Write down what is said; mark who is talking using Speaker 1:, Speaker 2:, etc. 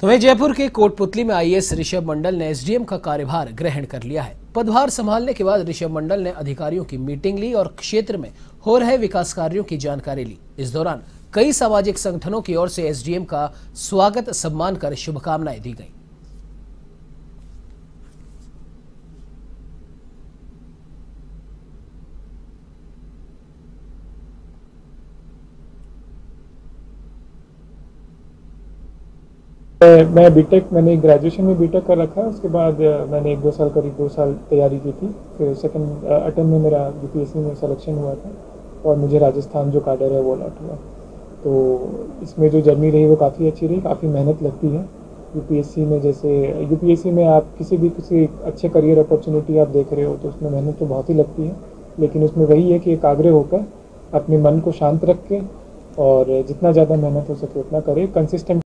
Speaker 1: तो वही जयपुर के कोटपुतली में आईएएस ऋषभ मंडल ने एसडीएम का कार्यभार ग्रहण कर लिया है। पदभार संभालने के बाद ऋषभ मंडल ने अधिकारियों की मीटिंग ली और क्षेत्र में हो रहे विकास कार्यों की जानकारी ली। इस दौरान कई सामाजिक संगठनों की ओर से एसडीएम का स्वागत, सम्मान कर शुभकामनाएँ दी गई।
Speaker 2: मैं बीटेक मैंने ग्रेजुएशन में बीटेक कर रखा है, उसके बाद मैंने एक दो साल करीब, दो साल तैयारी की थी, फिर सेकंड अटेम्प्ट में मेरा यूपीएससी में सिलेक्शन हुआ था, और मुझे राजस्थान जो काडर है वो अलॉट हुआ। तो इसमें जो जर्नी रही वो काफ़ी अच्छी रही, काफ़ी मेहनत लगती है। यूपीएससी में जैसे यूपीएससी में आप किसी भी, किसी अच्छे करियर अपॉर्चुनिटी आप देख रहे हो तो उसमें मेहनत तो बहुत ही लगती है। लेकिन उसमें वही है कि एकाग्र होकर अपने मन को शांत रख के और जितना ज़्यादा मेहनत हो सके उतना करें कंसिस्टेंट